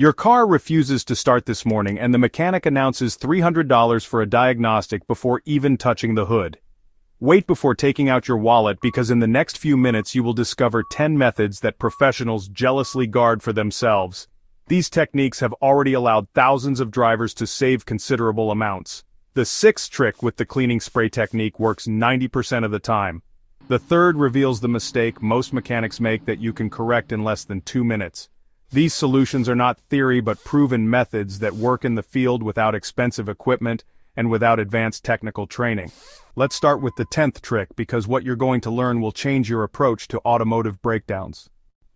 Your car refuses to start this morning and the mechanic announces $300 for a diagnostic before even touching the hood. Wait before taking out your wallet because in the next few minutes you will discover 10 methods that professionals jealously guard for themselves. These techniques have already allowed thousands of drivers to save considerable amounts. The sixth trick with the cleaning spray technique works 90% of the time. The third reveals the mistake most mechanics make that you can correct in less than two minutes. These solutions are not theory but proven methods that work in the field without expensive equipment and without advanced technical training. Let's start with the 10th trick because what you're going to learn will change your approach to automotive breakdowns.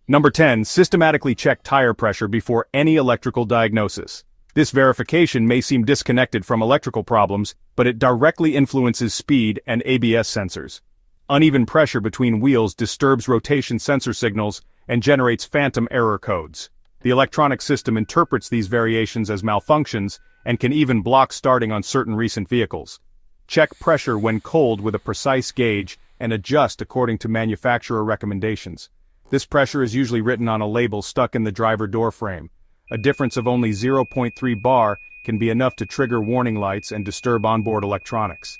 Number 10. Systematically check tire pressure before any electrical diagnosis. This verification may seem disconnected from electrical problems, but it directly influences speed and ABS sensors. Uneven pressure between wheels disturbs rotation sensor signals and generates phantom error codes. The electronic system interprets these variations as malfunctions and can even block starting on certain recent vehicles. Check pressure when cold with a precise gauge and adjust according to manufacturer recommendations. This pressure is usually written on a label stuck in the driver door frame. A difference of only 0.3 bar can be enough to trigger warning lights and disturb onboard electronics.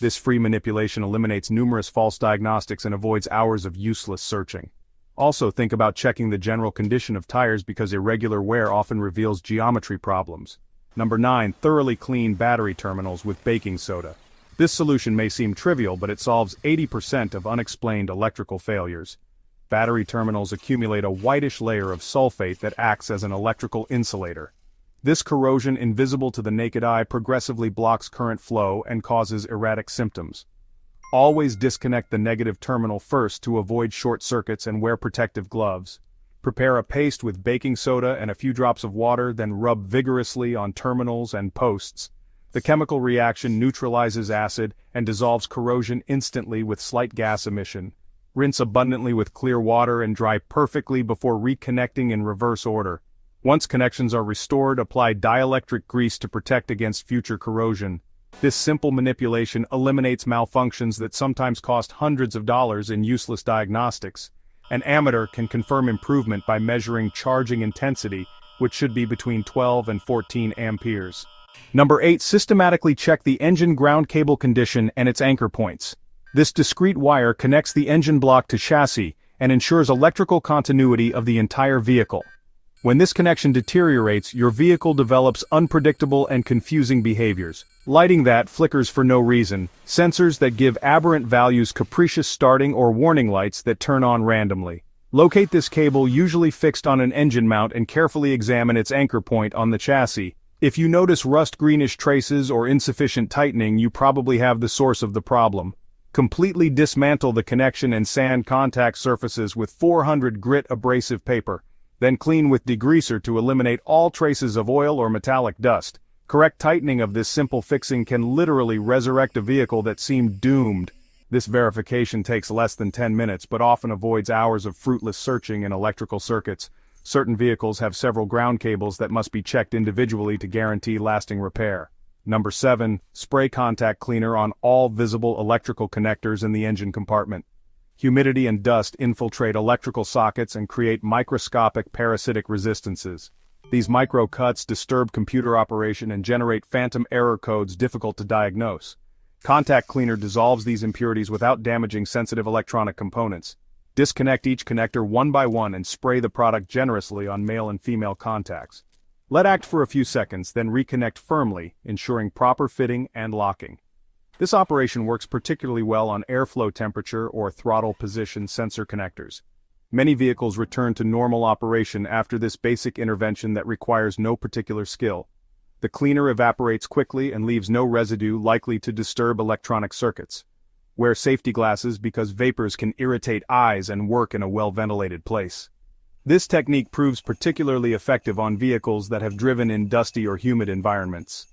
This free manipulation eliminates numerous false diagnostics and avoids hours of useless searching. Also think about checking the general condition of tires because irregular wear often reveals geometry problems. Number 9. Thoroughly clean battery terminals with baking soda. This solution may seem trivial but it solves 80% of unexplained electrical failures. Battery terminals accumulate a whitish layer of sulfate that acts as an electrical insulator. This corrosion invisible to the naked eye progressively blocks current flow and causes erratic symptoms. Always disconnect the negative terminal first to avoid short circuits and wear protective gloves. Prepare a paste with baking soda and a few drops of water then rub vigorously on terminals and posts. The chemical reaction neutralizes acid and dissolves corrosion instantly with slight gas emission. Rinse abundantly with clear water and dry perfectly before reconnecting in reverse order. Once connections are restored apply dielectric grease to protect against future corrosion. This simple manipulation eliminates malfunctions that sometimes cost hundreds of dollars in useless diagnostics. An amateur can confirm improvement by measuring charging intensity, which should be between 12 and 14 amperes. Number 8. Systematically check the engine ground cable condition and its anchor points. This discrete wire connects the engine block to chassis and ensures electrical continuity of the entire vehicle. When this connection deteriorates, your vehicle develops unpredictable and confusing behaviors. Lighting that flickers for no reason, sensors that give aberrant values capricious starting or warning lights that turn on randomly. Locate this cable usually fixed on an engine mount and carefully examine its anchor point on the chassis. If you notice rust-greenish traces or insufficient tightening you probably have the source of the problem. Completely dismantle the connection and sand contact surfaces with 400 grit abrasive paper. Then clean with degreaser to eliminate all traces of oil or metallic dust. Correct tightening of this simple fixing can literally resurrect a vehicle that seemed doomed. This verification takes less than 10 minutes but often avoids hours of fruitless searching in electrical circuits. Certain vehicles have several ground cables that must be checked individually to guarantee lasting repair. Number 7. Spray contact cleaner on all visible electrical connectors in the engine compartment. Humidity and dust infiltrate electrical sockets and create microscopic parasitic resistances. These micro cuts disturb computer operation and generate phantom error codes difficult to diagnose. Contact cleaner dissolves these impurities without damaging sensitive electronic components. Disconnect each connector one by one and spray the product generously on male and female contacts. Let act for a few seconds, then reconnect firmly, ensuring proper fitting and locking. This operation works particularly well on airflow temperature or throttle position sensor connectors. Many vehicles return to normal operation after this basic intervention that requires no particular skill. The cleaner evaporates quickly and leaves no residue likely to disturb electronic circuits. Wear safety glasses because vapors can irritate eyes and work in a well-ventilated place. This technique proves particularly effective on vehicles that have driven in dusty or humid environments.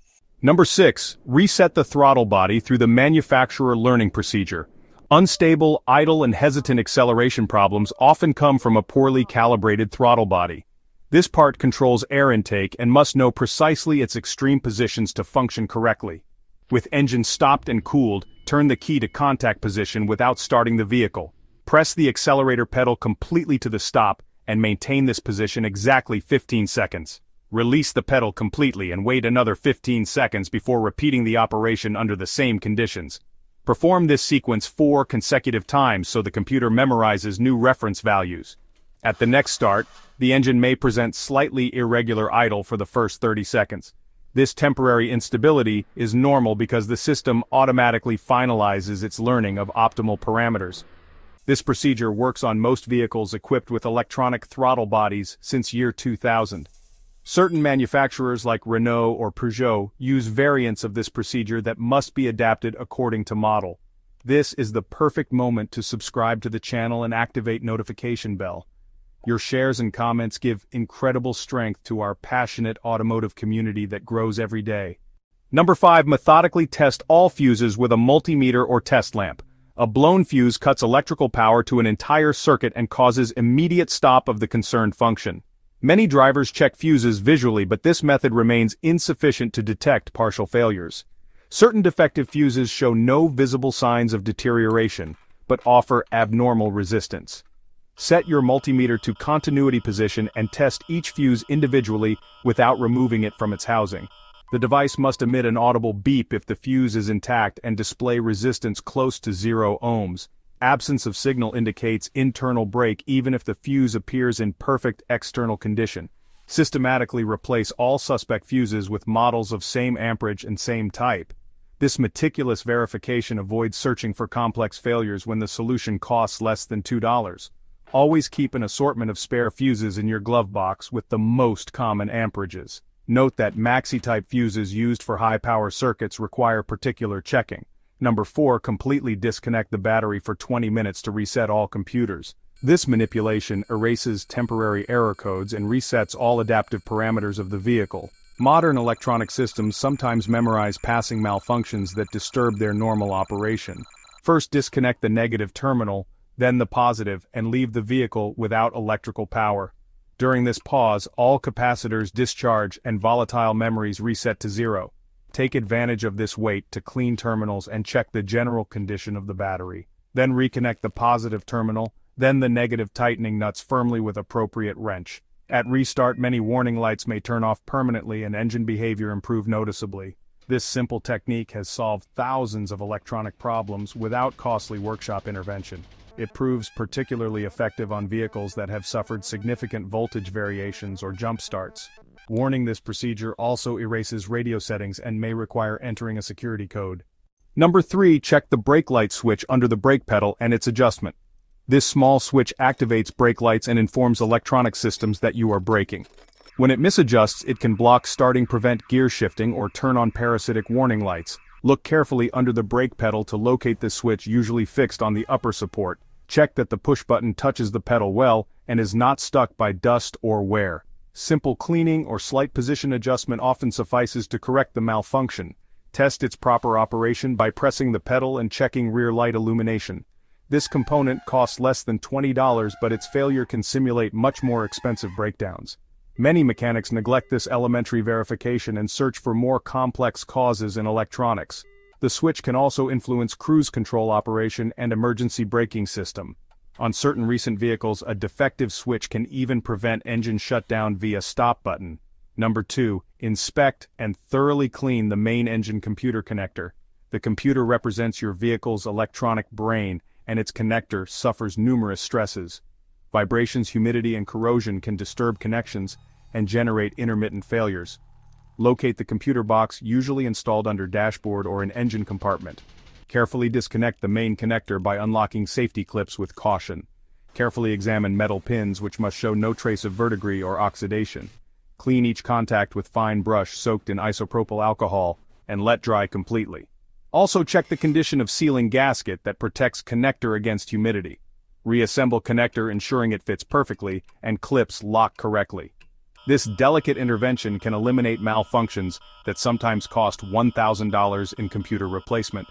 Number 6. Reset the throttle body through the manufacturer learning procedure. Unstable, idle and hesitant acceleration problems often come from a poorly calibrated throttle body. This part controls air intake and must know precisely its extreme positions to function correctly. With engine stopped and cooled, turn the key to contact position without starting the vehicle. Press the accelerator pedal completely to the stop and maintain this position exactly 15 seconds. Release the pedal completely and wait another 15 seconds before repeating the operation under the same conditions. Perform this sequence four consecutive times so the computer memorizes new reference values. At the next start, the engine may present slightly irregular idle for the first 30 seconds. This temporary instability is normal because the system automatically finalizes its learning of optimal parameters. This procedure works on most vehicles equipped with electronic throttle bodies since year 2000. Certain manufacturers like Renault or Peugeot use variants of this procedure that must be adapted according to model. This is the perfect moment to subscribe to the channel and activate notification bell. Your shares and comments give incredible strength to our passionate automotive community that grows every day. Number 5. Methodically test all fuses with a multimeter or test lamp. A blown fuse cuts electrical power to an entire circuit and causes immediate stop of the concerned function. Many drivers check fuses visually but this method remains insufficient to detect partial failures. Certain defective fuses show no visible signs of deterioration, but offer abnormal resistance. Set your multimeter to continuity position and test each fuse individually without removing it from its housing. The device must emit an audible beep if the fuse is intact and display resistance close to 0 ohms. Absence of signal indicates internal break even if the fuse appears in perfect external condition. Systematically replace all suspect fuses with models of same amperage and same type. This meticulous verification avoids searching for complex failures when the solution costs less than $2. Always keep an assortment of spare fuses in your glove box with the most common amperages. Note that maxi-type fuses used for high-power circuits require particular checking. Number 4. Completely disconnect the battery for 20 minutes to reset all computers. This manipulation erases temporary error codes and resets all adaptive parameters of the vehicle. Modern electronic systems sometimes memorize passing malfunctions that disturb their normal operation. First disconnect the negative terminal, then the positive, and leave the vehicle without electrical power. During this pause, all capacitors discharge and volatile memories reset to zero. Take advantage of this wait to clean terminals and check the general condition of the battery. Then reconnect the positive terminal, then the negative tightening nuts firmly with appropriate wrench. At restart many warning lights may turn off permanently and engine behavior improve noticeably. This simple technique has solved thousands of electronic problems without costly workshop intervention. It proves particularly effective on vehicles that have suffered significant voltage variations or jump starts. Warning this procedure also erases radio settings and may require entering a security code. Number 3. Check the brake light switch under the brake pedal and its adjustment. This small switch activates brake lights and informs electronic systems that you are braking. When it misadjusts, it can block starting prevent gear shifting or turn on parasitic warning lights. Look carefully under the brake pedal to locate this switch usually fixed on the upper support. Check that the push button touches the pedal well and is not stuck by dust or wear. Simple cleaning or slight position adjustment often suffices to correct the malfunction. Test its proper operation by pressing the pedal and checking rear light illumination. This component costs less than $20 but its failure can simulate much more expensive breakdowns. Many mechanics neglect this elementary verification and search for more complex causes in electronics. The switch can also influence cruise control operation and emergency braking system. On certain recent vehicles a defective switch can even prevent engine shutdown via stop button. Number 2. Inspect and thoroughly clean the main engine computer connector. The computer represents your vehicle's electronic brain, and its connector suffers numerous stresses. Vibrations, humidity, and corrosion can disturb connections and generate intermittent failures. Locate the computer box usually installed under dashboard or an engine compartment. Carefully disconnect the main connector by unlocking safety clips with caution. Carefully examine metal pins which must show no trace of verdigris or oxidation. Clean each contact with fine brush soaked in isopropyl alcohol and let dry completely. Also check the condition of sealing gasket that protects connector against humidity. Reassemble connector ensuring it fits perfectly, and clips lock correctly. This delicate intervention can eliminate malfunctions that sometimes cost $1,000 in computer replacement.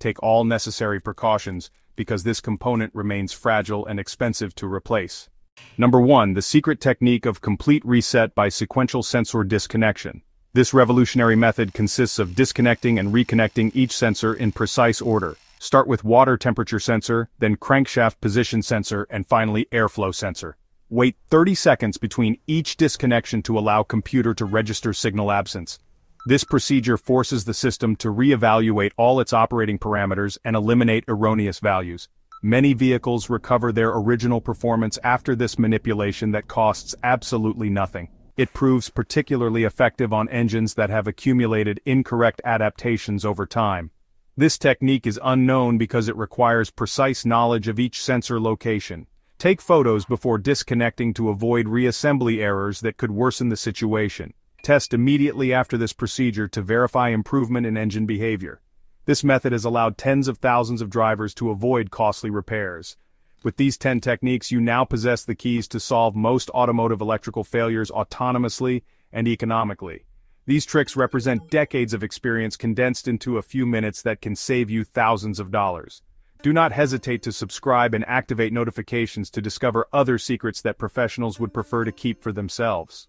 Take all necessary precautions because this component remains fragile and expensive to replace. Number 1. The secret technique of complete reset by sequential sensor disconnection. This revolutionary method consists of disconnecting and reconnecting each sensor in precise order. Start with water temperature sensor, then crankshaft position sensor, and finally airflow sensor. Wait 30 seconds between each disconnection to allow computer to register signal absence. This procedure forces the system to re-evaluate all its operating parameters and eliminate erroneous values. Many vehicles recover their original performance after this manipulation that costs absolutely nothing. It proves particularly effective on engines that have accumulated incorrect adaptations over time. This technique is unknown because it requires precise knowledge of each sensor location. Take photos before disconnecting to avoid reassembly errors that could worsen the situation. Test immediately after this procedure to verify improvement in engine behavior. This method has allowed tens of thousands of drivers to avoid costly repairs. With these 10 techniques you now possess the keys to solve most automotive electrical failures autonomously and economically. These tricks represent decades of experience condensed into a few minutes that can save you thousands of dollars. Do not hesitate to subscribe and activate notifications to discover other secrets that professionals would prefer to keep for themselves.